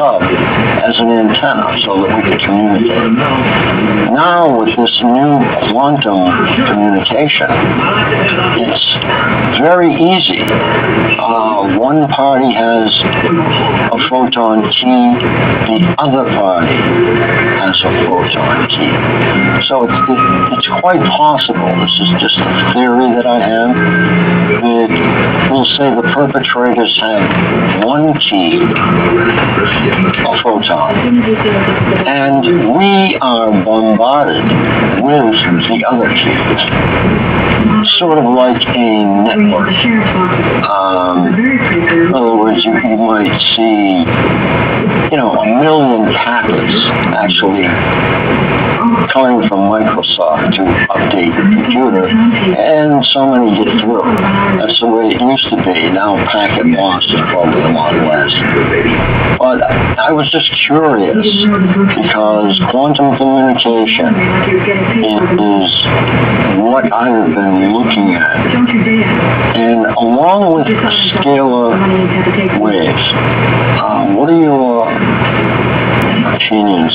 sub as an antenna so that we could communicate. Now with this new quantum communication, it's very easy. Uh, one party has a photon key, the other party has a photon key. So it's, it, it's quite possible, this is just a theory that I have, say the perpetrators had one key, a photon, and we are bombarded with the other keys. Sort of like a network. Um, in other words, you, you might see, you know, a million packets actually coming from Microsoft to update your computer, and so many get through. That's the way it used to be. Now packet loss is probably a lot less. But I was just curious because quantum communication is what I've been looking at. And along with scalar waves, uh, what are your opinions